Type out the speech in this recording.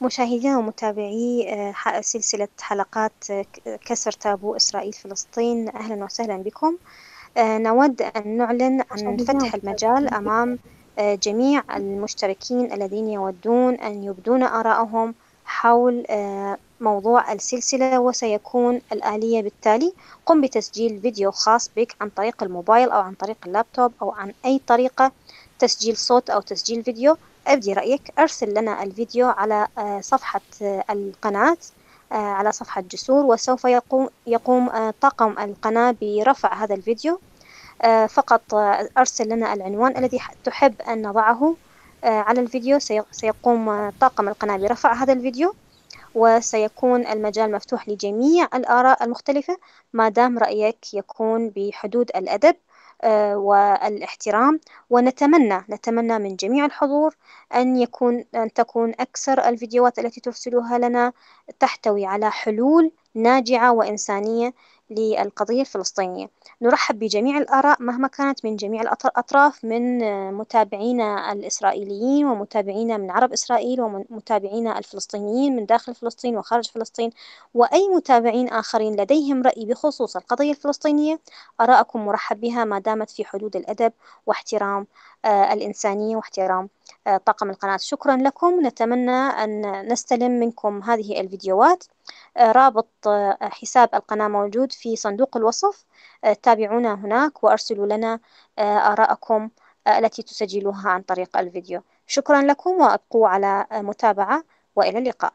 مشاهدينا ومتابعي آه، سلسلة حلقات آه، كسر تابو إسرائيل فلسطين. أهلا وسهلا بكم. آه، نود أن نعلن عن فتح المجال أمام جميع المشتركين الذين يودون أن يبدون آراءهم حول موضوع السلسلة. وسيكون الآلية بالتالي. قم بتسجيل فيديو خاص بك عن طريق الموبايل أو عن طريق اللابتوب أو عن أي طريقة تسجيل صوت أو تسجيل فيديو. أبدي رأيك أرسل لنا الفيديو على آه، صفحة آه، القناة آه، على صفحة جسور وسوف يقوم يقوم طاقم القناة برفع هذا الفيديو. فقط أرسل لنا العنوان الذي تحب أن نضعه على الفيديو. سيقوم طاقم القناة برفع هذا الفيديو وسيكون المجال مفتوح لجميع الآراء المختلفة ما دام رأيك يكون بحدود الأدب. والاحترام ونتمنى نتمنى من جميع الحضور أن يكون أن تكون أكثر الفيديوهات التي ترسلوها لنا تحتوي على حلول ناجعة وإنسانية للقضية الفلسطينية. نرحب بجميع الآراء مهما كانت من جميع الأطراف من متابعينا الإسرائيليين ومتابعينا من عرب إسرائيل ومتابعينا الفلسطينيين من داخل فلسطين وخارج فلسطين وأي متابعين آخرين لديهم رأي بخصوص القضية الفلسطينية. آراءكم مرحب بها ما دامت في حدود الأدب واحترام آه، الإنسانية واحترام آه، طاقم القناة. شكرا لكم. نتمنى أن نستلم منكم هذه الفيديوهات. رابط حساب القناة موجود في صندوق الوصف. تابعونا هناك وأرسلوا لنا آراءكم التي تسجلوها عن طريق الفيديو. شكرا لكم وأبقوا على متابعة وإلى اللقاء.